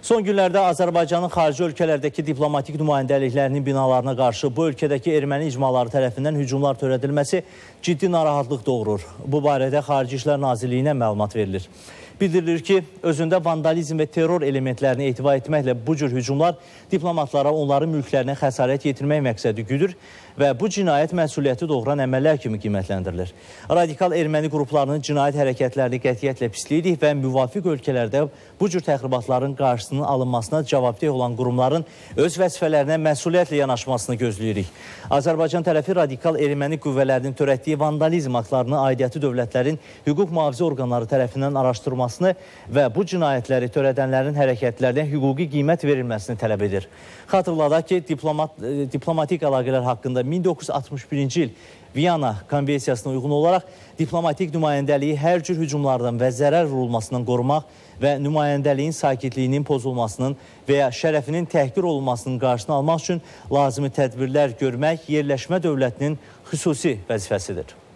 Son günlərdə Azərbaycanın xarici ölkələrdəki diplomatik nümayəndəliklərinin binalarına qarşı bu ölkədəki erməni icmaları tərəfindən hücumlar törədilməsi ciddi narahatlıq doğurur. Bu barədə Xarici İşlər Nazirliyinə məlumat verilir. Bildirilir ki, özündə vandalizm və terror elementlərini etibar etməklə bu cür hücumlar diplomatlara onların mülklərinə xəsarət yetirmək məqsədi güdür və bu cinayət məsuliyyəti doğuran əməllər kimi qiymətləndirilir. Radikal erməni qruplarının cinayət hərəkətlərini qətiyyətlə pisləyirik və müvafiq ölkələrdə bu cür təxribatların qarşısının alınmasına cavabdeh olan qurumların öz vəzifələrinə məsuliyyətlə yanaşmasını gözləyirik. Azərbaycan tərəfi radikal erməni qüvvələrinin törətdiyi vandalizm aktlarını aidiyyəti dövlətlərin hüquq mühafizə orqanları tərəfindən araşdırmasını və bu cinayətləri törədənlərin hərəkətlərinə hüquqi qiymət verilməsini tələb edir. Xatırladaq ki, diplomat, e, diplomatik əlaqələr haqqında 1961-ci il Viyana Konvensiyasına uyğun olaraq diplomatik nümayəndəliyi hər cür hücumlardan və zərər vurulmasından qorumaq və nümayəndəliyin sakitliyinin pozulmasının və ya şərəfinin təhqir olunmasının qarşısını almaq üçün lazımi tədbirlər görmək yerləşmə dövlətinin xüsusi vəzifəsidir.